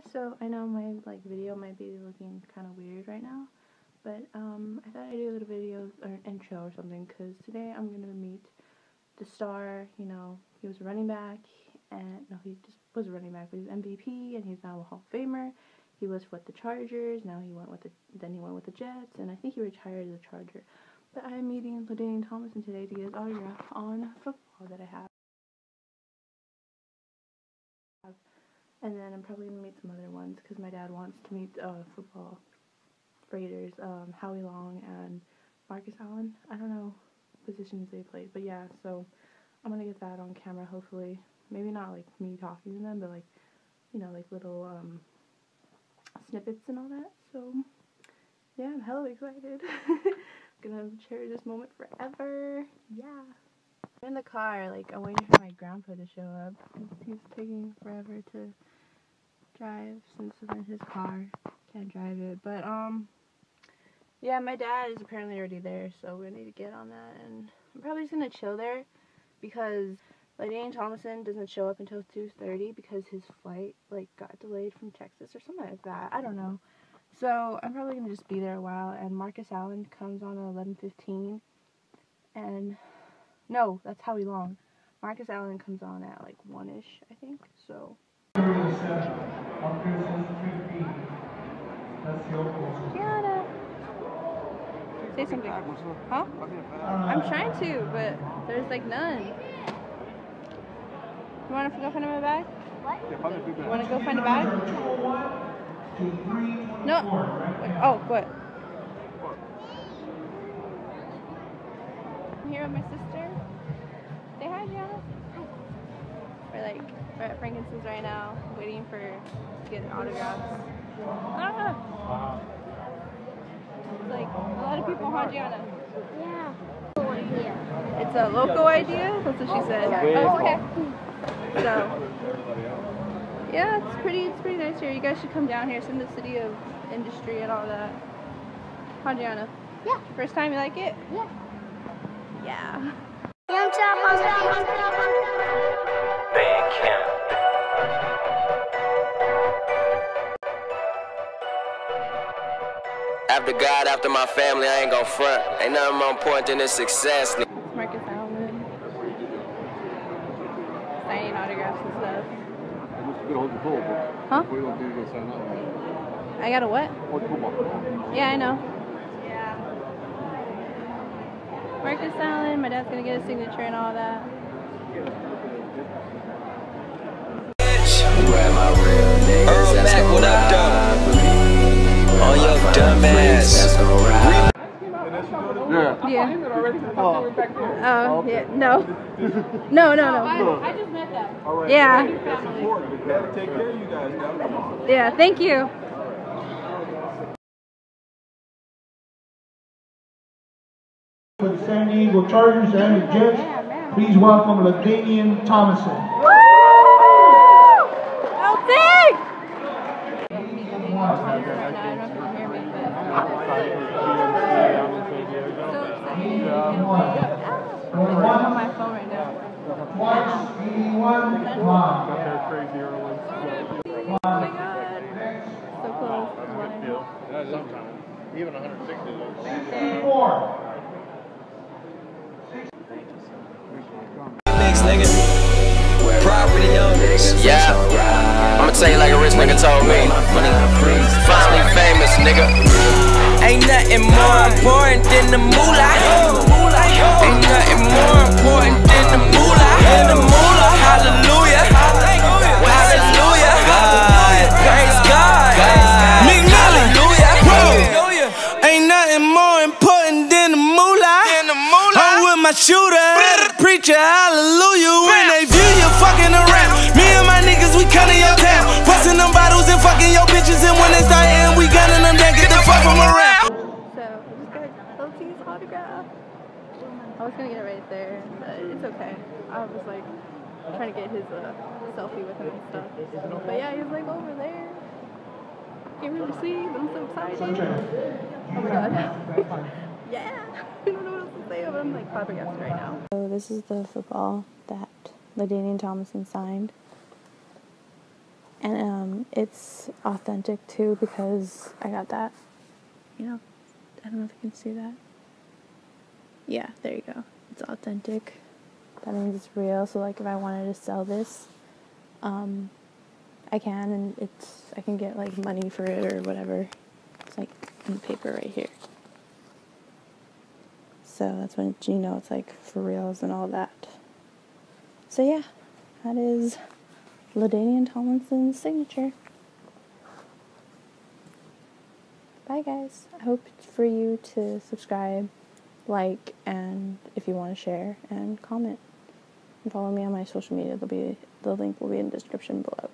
guys, so I know my like video might be looking kind of weird right now, but um, I thought I'd do a little video or an intro or something because today I'm gonna meet the star. You know, he was running back, and no, he just was running back, but he's MVP, and he's now a Hall of Famer. He was with the Chargers. Now he went with the then he went with the Jets, and I think he retired as a Charger. But I'm meeting LaDainian Tomlinson today to get his autograph on football that I have. And then I'm probably gonna meet some other ones because my dad wants to meet uh, football Raiders, um, Howie Long and Marcus Allen. I don't know positions they played, but yeah. So I'm gonna get that on camera. Hopefully, maybe not like me talking to them, but like you know, like little um, snippets and all that. So yeah, I'm hella excited. I'm gonna cherish this moment forever. Yeah. In the car, like I'm waiting for my grandpa to show up. He's taking forever to drive since it's in his car. Can't drive it. But um yeah, my dad is apparently already there, so we need to get on that and I'm probably just gonna chill there because LaDainian Tomlinson doesn't show up until 2.30 because his flight like got delayed from Texas or something like that. I don't know. So I'm probably gonna just be there a while and Marcus Allen comes on at 11.15 and no, that's Howie Long. Marcus Allen comes on at like 1ish, I think. So Gianna. Say something. Huh? I'm trying to, but there's like none. You want to go find my bag? What? You want to go find a bag? No. Oh, what? I'm here with my sister. We're like, we're at Frankincense right now, waiting for to get autographs. Ah! It's like a lot of people, huh, Gianna? Yeah. It's a local idea. That's what she said. Oh, okay. So, yeah, it's pretty. It's pretty nice here. You guys should come down here. It's in the city of industry and all that. Huh, Yeah. First time you like it? Yeah. Yeah. Bandcamp. After God, after my family, I ain't gon' front. Ain't nothing more important than this success. nigga. Marcus Allen. Signing autographs and stuff. You hold the pool. Huh? What do you want to do to sign up? I got a what? Hold the pool. Yeah, I know. Yeah. Marcus Allen. My dad's gonna get a signature and all that. On your dumb ass. Yeah. Yeah. Oh. Oh, yeah. No. No, no, no. I just met them. All right. Yeah. That's important. We gotta take care of you guys now. Come on. Yeah. Thank you. For the San Diego Chargers and the Jets, please welcome LaDainian Tomlinson. Oh, thanks! I don't know if you can hear me, but I'm on my phone right now. Twice, 81, live. Oh my god. So close. to mine. Even 160 Four. Mix, nigga. Property owners. Yeah. I'ma tell you like a rich nigga told me. Finally famous, nigga. Ain't nothing more important than the moolah. Ain't nothing more important than the moolah. The moolah. Hallelujah. Hallelujah. God. Praise God. Hallelujah. Ain't nothing more important than the moolah. I'm with my shooter, preacher, hallelujah. When they view you fucking around, me and my niggas, we to your autograph. I was gonna get it right there, but it's okay. I was like trying to get his uh, selfie with him and stuff. But yeah, he was like over there. Can't really see, but I'm so excited. Oh my god. yeah. I don't know what else to say, but I'm like flabbergasted right now. So this is the football that LaDainian Tomlinson signed. And um, it's authentic too because I got that. You know, I don't know if you can see that. Yeah, there you go. It's authentic. That means it's real. So like if I wanted to sell this, um, I can and it's I can get like money for it or whatever. It's like in the paper right here. So that's when you know it's like for reals and all that. So yeah, that is LaDainian Tomlinson's signature. Bye guys. I hope for you to subscribe, like, and if you want to share and comment. And follow me on my social media. There'll be the link will be in the description below.